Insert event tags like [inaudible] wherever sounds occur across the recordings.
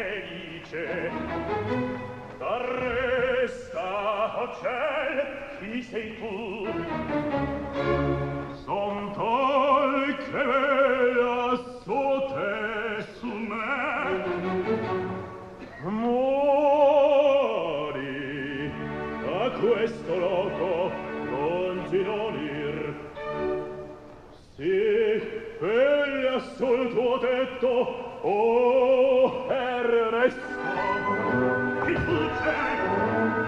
felice T'arresta, o ciel, chi sei tu? Son tol che Arresta!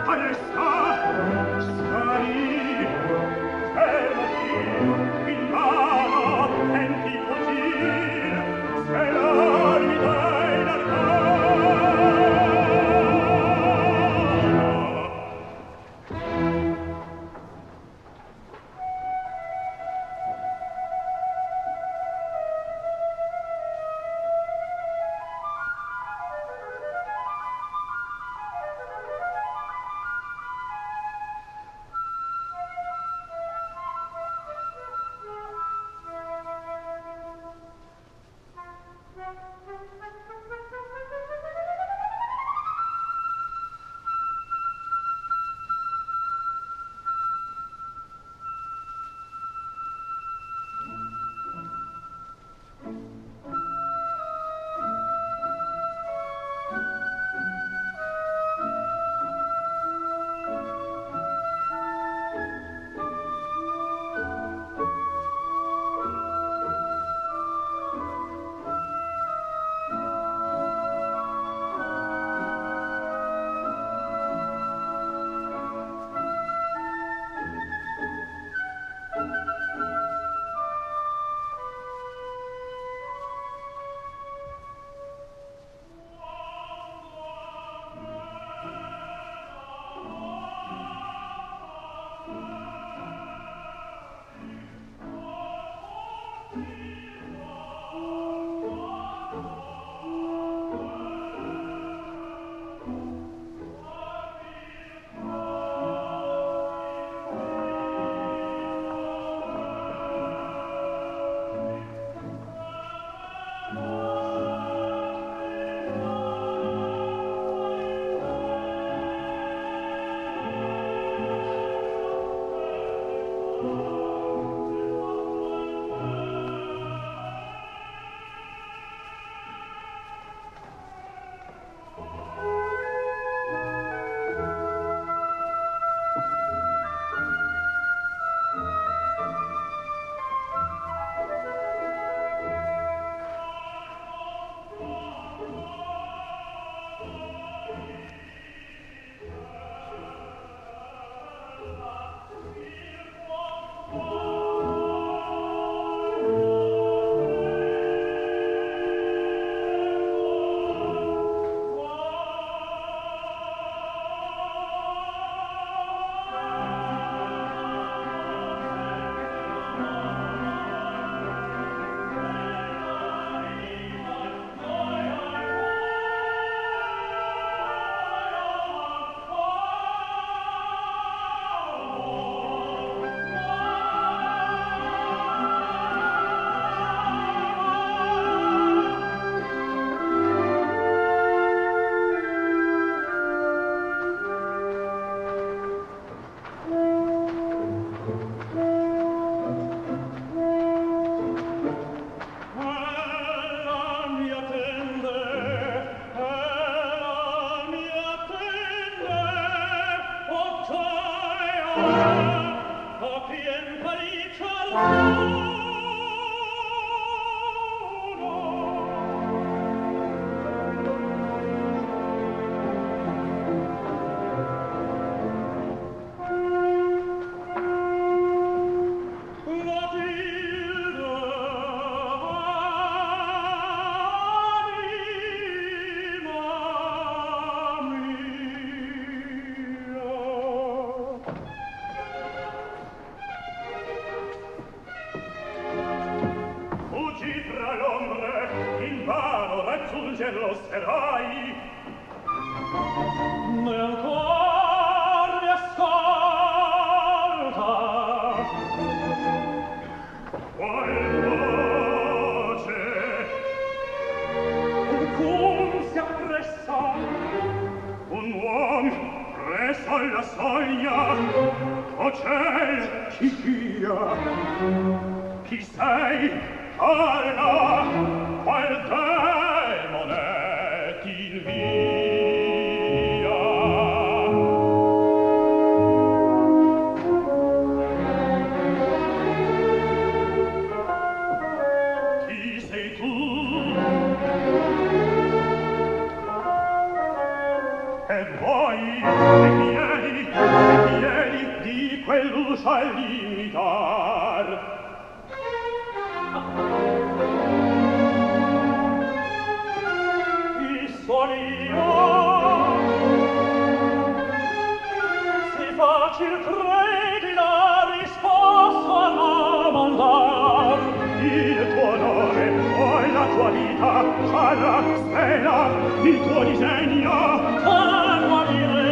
Arresta! Sparire! ciel chi chia chi sei? Alla vita alla stella il tuo disegno farà guarire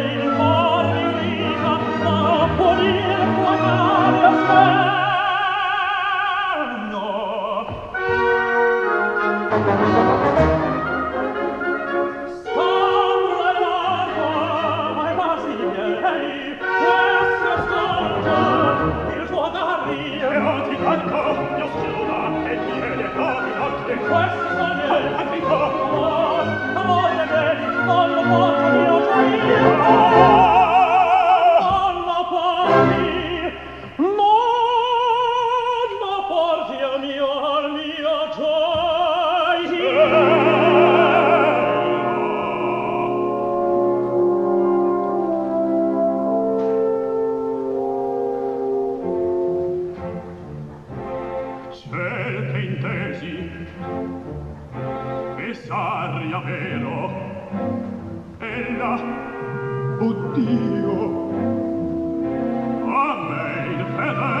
dio a me in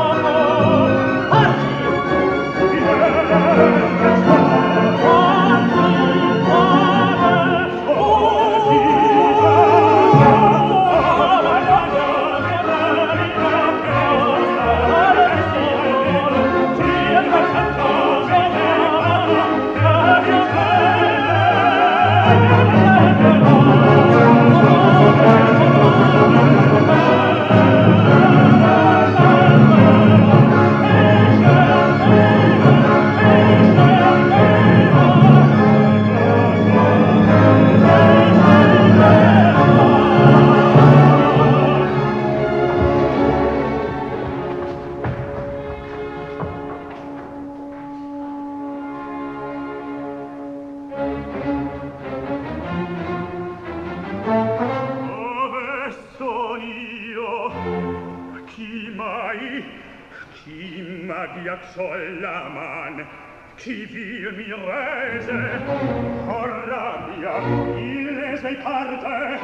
Oh rabbia, il sei parte,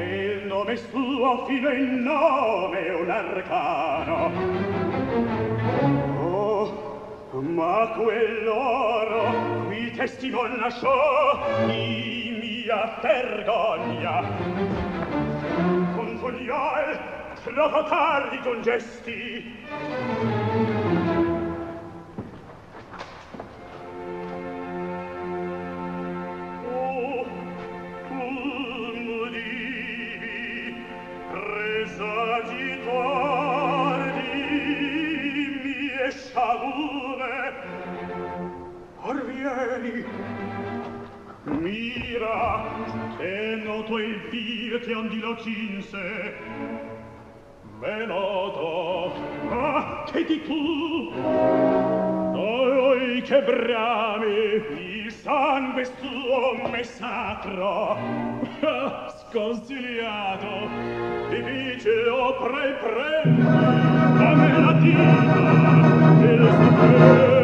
il nome suo fino in nome un arcano. Oh, ma quell'oro qui testimon lasciò di mia vergogna. Con fogliol troppo tardi con gesti, È noto il vir che andilo cinse, me noto, ah, che di tu, noi che brami, il sangue suo sacro, ah, [laughs] sconsigliato, difficile o pre-prendere, come la dita, il sapere,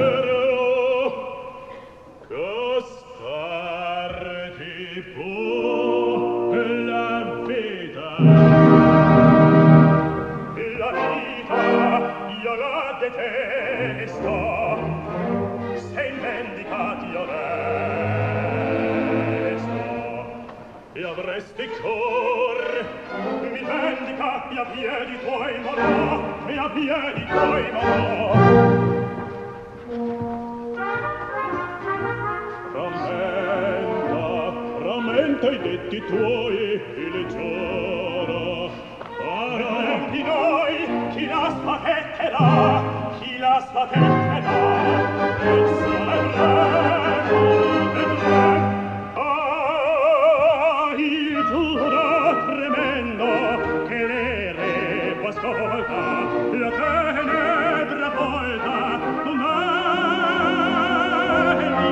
dolor mi vendica e a piedi tuoi morrò e a piedi tuoi morrò rammenta rammenta i detti tuoi il giorno. Para di noi chi la spavetterà chi la spavetterà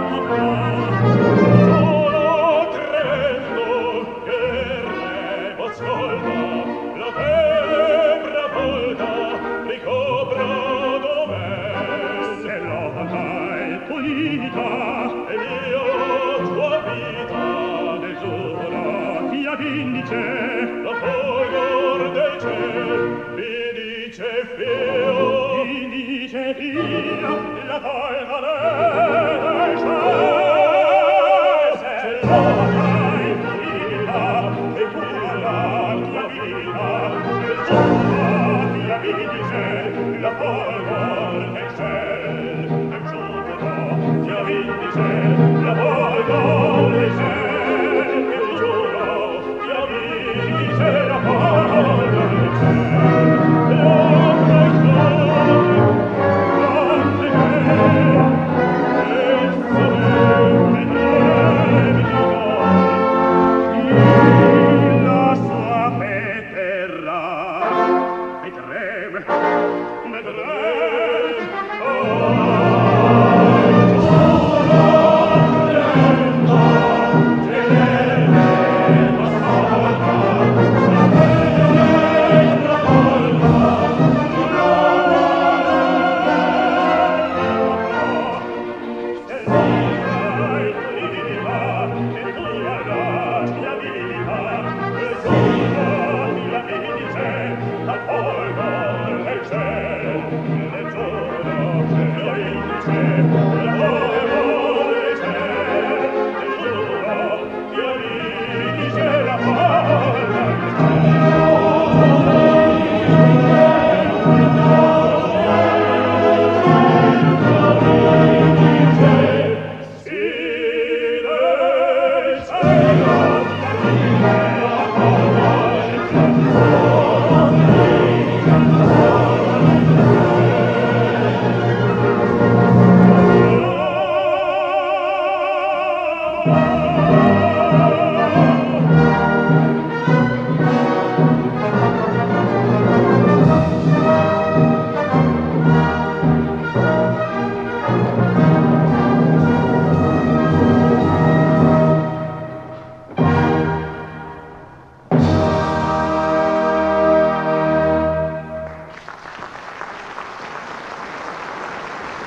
Oh. Oh,